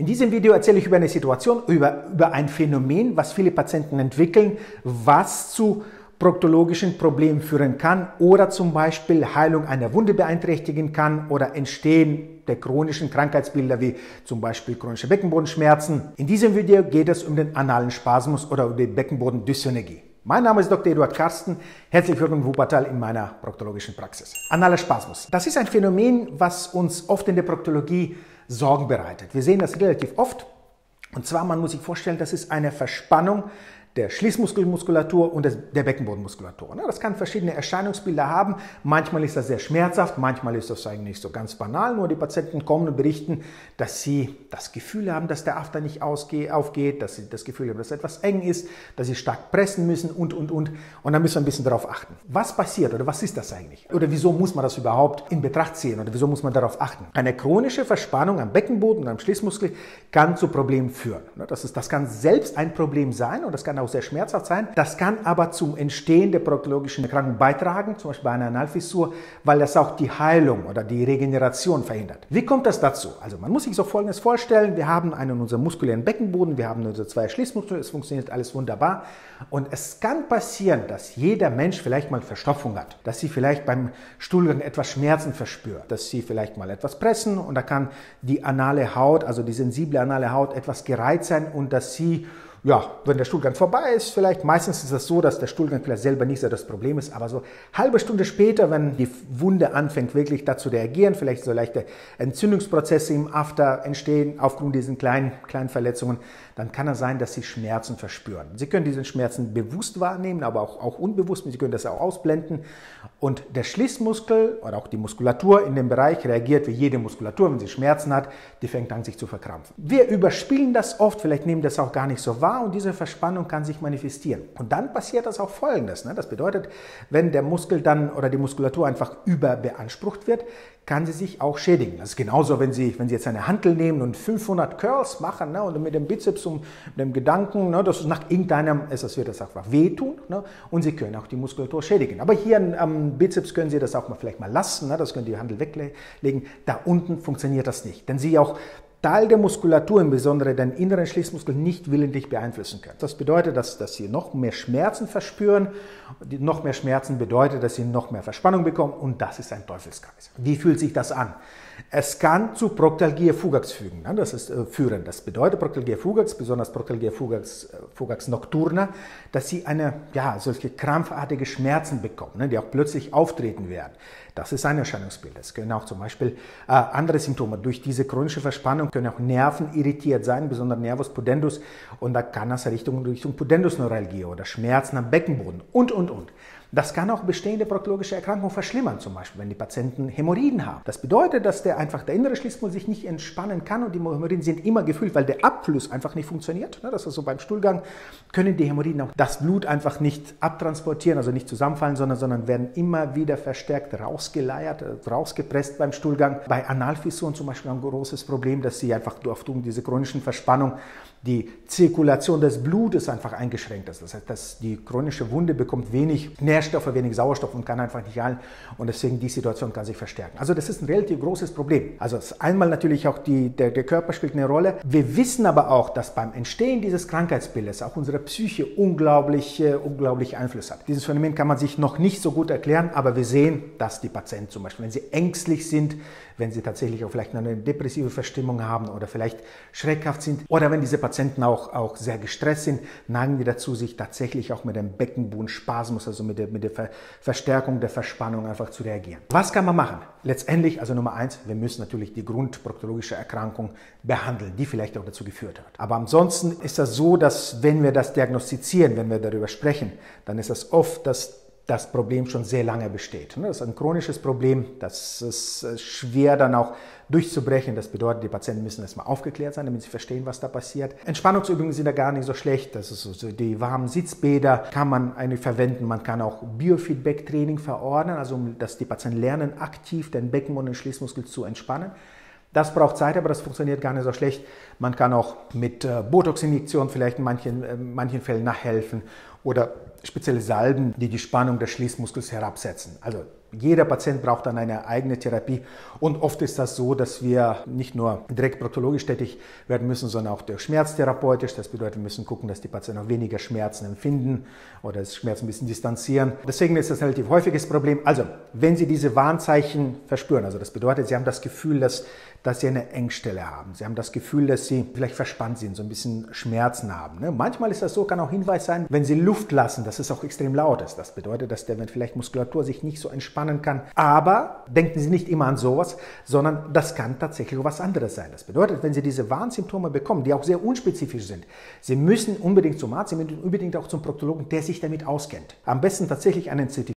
In diesem Video erzähle ich über eine Situation, über, über ein Phänomen, was viele Patienten entwickeln, was zu proktologischen Problemen führen kann oder zum Beispiel Heilung einer Wunde beeinträchtigen kann oder Entstehen der chronischen Krankheitsbilder wie zum Beispiel chronische Beckenbodenschmerzen. In diesem Video geht es um den analen Spasmus oder um die Beckenbodendyssynergie. Mein Name ist Dr. Eduard Karsten. Herzlich willkommen in Wuppertal in meiner proktologischen Praxis. Analer Spasmus. Das ist ein Phänomen, was uns oft in der Proktologie Sorgen bereitet. Wir sehen das relativ oft. Und zwar, man muss sich vorstellen, das ist eine Verspannung der Schließmuskelmuskulatur und der Beckenbodenmuskulatur. Ne? Das kann verschiedene Erscheinungsbilder haben. Manchmal ist das sehr schmerzhaft, manchmal ist das eigentlich so ganz banal. Nur die Patienten kommen und berichten, dass sie das Gefühl haben, dass der After nicht aufgeht, dass sie das Gefühl haben, dass etwas eng ist, dass sie stark pressen müssen und, und, und. Und da müssen wir ein bisschen darauf achten. Was passiert oder was ist das eigentlich? Oder wieso muss man das überhaupt in Betracht ziehen oder wieso muss man darauf achten? Eine chronische Verspannung am Beckenboden und am Schließmuskel kann zu Problemen führen. Ne? Das, ist, das kann selbst ein Problem sein und das kann auch auch sehr schmerzhaft sein. Das kann aber zum Entstehen der proktologischen Erkrankung beitragen, zum Beispiel bei einer Analfissur, weil das auch die Heilung oder die Regeneration verhindert. Wie kommt das dazu? Also man muss sich so Folgendes vorstellen. Wir haben einen unseren muskulären Beckenboden, wir haben unsere zwei Schließmuskeln, es funktioniert alles wunderbar. Und es kann passieren, dass jeder Mensch vielleicht mal Verstopfung hat, dass sie vielleicht beim Stuhlgang etwas Schmerzen verspürt, dass sie vielleicht mal etwas pressen und da kann die anale Haut, also die sensible anale Haut etwas gereizt sein und dass sie ja, wenn der Stuhlgang vorbei ist, vielleicht, meistens ist es so, dass der Stuhlgang vielleicht selber nicht so das Problem ist, aber so halbe Stunde später, wenn die Wunde anfängt wirklich dazu reagieren, vielleicht so leichte Entzündungsprozesse im After entstehen aufgrund diesen kleinen, kleinen Verletzungen, dann kann es sein, dass Sie Schmerzen verspüren. Sie können diese Schmerzen bewusst wahrnehmen, aber auch, auch unbewusst, Sie können das auch ausblenden. Und der Schließmuskel oder auch die Muskulatur in dem Bereich reagiert wie jede Muskulatur, wenn sie Schmerzen hat, die fängt an sich zu verkrampfen. Wir überspielen das oft, vielleicht nehmen das auch gar nicht so wahr und diese Verspannung kann sich manifestieren. Und dann passiert das auch folgendes. Ne? Das bedeutet, wenn der Muskel dann oder die Muskulatur einfach überbeansprucht wird, kann sie sich auch schädigen. Das ist genauso, wenn Sie, wenn sie jetzt eine Hantel nehmen und 500 Curls machen ne, und mit dem Bizeps und dem Gedanken, ne, dass es nach irgendeinem, es wird das einfach wehtun ne, und Sie können auch die Muskulatur schädigen. Aber hier am Bizeps können Sie das auch mal vielleicht mal lassen, ne, das können die Handel weglegen. Da unten funktioniert das nicht. Denn Sie auch Teil der Muskulatur, insbesondere den inneren Schließmuskel, nicht willentlich beeinflussen können. Das bedeutet, dass, dass Sie noch mehr Schmerzen verspüren. Die noch mehr Schmerzen bedeutet, dass Sie noch mehr Verspannung bekommen und das ist ein Teufelskreis. Wie fühlt sich das an? Es kann zu Proktalgia fugax fügen, ne? das ist, äh, führen. Das bedeutet Proktalgia fugax, besonders Proktalgia fugax, äh, fugax nocturna, dass Sie eine, ja, solche krampfartige Schmerzen bekommen, ne? die auch plötzlich auftreten werden. Das ist ein Erscheinungsbild. Es können auch zum Beispiel äh, andere Symptome. Durch diese chronische Verspannung können auch Nerven irritiert sein, besonders Nervus pudendus. Und da kann das Richtung, Richtung Pudendusneuralgie oder Schmerzen am Beckenboden und, und, und. Das kann auch bestehende proktologische Erkrankungen verschlimmern, zum Beispiel wenn die Patienten Hämorrhoiden haben. Das bedeutet, dass der einfach der innere Schließmuskel sich nicht entspannen kann und die Hämorrhoiden sind immer gefüllt, weil der Abfluss einfach nicht funktioniert. Das ist so beim Stuhlgang können die Hämorrhoiden auch das Blut einfach nicht abtransportieren, also nicht zusammenfallen, sondern, sondern werden immer wieder verstärkt rausgeleiert, äh, rausgepresst beim Stuhlgang. Bei Analfissuren zum Beispiel ein großes Problem, dass sie einfach aufgrund dieser chronischen Verspannung die Zirkulation des Blutes einfach eingeschränkt ist. Das heißt, dass die chronische Wunde bekommt wenig Nährstoffe, wenig Sauerstoff und kann einfach nicht heilen und deswegen die Situation kann sich verstärken. Also das ist ein relativ großes Problem. Also einmal natürlich auch die, der, der Körper spielt eine Rolle. Wir wissen aber auch, dass beim Entstehen dieses Krankheitsbildes auch unsere Psyche unglaublich, äh, unglaublich Einfluss hat. Dieses Phänomen kann man sich noch nicht so gut erklären, aber wir sehen, dass die Patienten zum Beispiel, wenn sie ängstlich sind, wenn sie tatsächlich auch vielleicht eine depressive Verstimmung haben oder vielleicht schreckhaft sind oder wenn diese Patienten auch, auch sehr gestresst sind, neigen die dazu, sich tatsächlich auch mit dem Beckenbodenspasmus, also mit der, mit der Ver Verstärkung der Verspannung einfach zu reagieren. Was kann man machen? Letztendlich, also Nummer eins, wir müssen natürlich die grundproktologische Erkrankung behandeln, die vielleicht auch dazu geführt hat. Aber ansonsten ist das so, dass wenn wir das diagnostizieren, wenn wir darüber sprechen, dann ist das oft, dass das Problem schon sehr lange besteht. Das ist ein chronisches Problem, das ist äh, schwer dann auch durchzubrechen. Das bedeutet, die Patienten müssen erstmal aufgeklärt sein, damit sie verstehen, was da passiert. Entspannungsübungen sind da gar nicht so schlecht. Das ist so, die warmen Sitzbäder kann man eigentlich verwenden. Man kann auch Biofeedback-Training verordnen, also dass die Patienten lernen, aktiv den Becken- und den Schließmuskel zu entspannen. Das braucht Zeit, aber das funktioniert gar nicht so schlecht. Man kann auch mit äh, Botox-Injektionen vielleicht in manchen, äh, manchen Fällen nachhelfen oder spezielle Salben, die die Spannung des Schließmuskels herabsetzen. Also Jeder Patient braucht dann eine eigene Therapie und oft ist das so, dass wir nicht nur direkt proktologisch tätig werden müssen, sondern auch durch schmerztherapeutisch. Das bedeutet, wir müssen gucken, dass die Patienten auch weniger Schmerzen empfinden oder das Schmerz ein bisschen distanzieren. Deswegen ist das ein relativ häufiges Problem. Also, wenn Sie diese Warnzeichen verspüren, also das bedeutet, Sie haben das Gefühl, dass, dass Sie eine Engstelle haben. Sie haben das Gefühl, dass Sie vielleicht verspannt sind, so ein bisschen Schmerzen haben. Ne? Manchmal ist das so, kann auch Hinweis sein, wenn Sie Luft lassen, dass es auch extrem laut ist. Das bedeutet, dass der vielleicht Muskulatur sich nicht so entspannen kann. Aber denken Sie nicht immer an sowas, sondern das kann tatsächlich was anderes sein. Das bedeutet, wenn Sie diese Warnsymptome bekommen, die auch sehr unspezifisch sind, Sie müssen unbedingt zum Arzt, Sie müssen unbedingt auch zum Proktologen, der sich damit auskennt. Am besten tatsächlich einen Zertifikat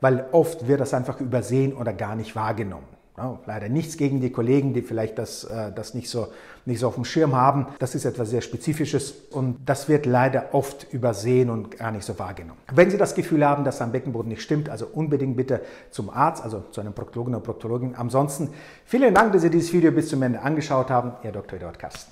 weil oft wird das einfach übersehen oder gar nicht wahrgenommen. Ja, leider nichts gegen die Kollegen, die vielleicht das, äh, das nicht, so, nicht so auf dem Schirm haben. Das ist etwas sehr Spezifisches und das wird leider oft übersehen und gar nicht so wahrgenommen. Wenn Sie das Gefühl haben, dass am Beckenboden nicht stimmt, also unbedingt bitte zum Arzt, also zu einem Proktologen oder Proktologin. Ansonsten vielen Dank, dass Sie dieses Video bis zum Ende angeschaut haben. Ihr Dr. Eduard Karsten.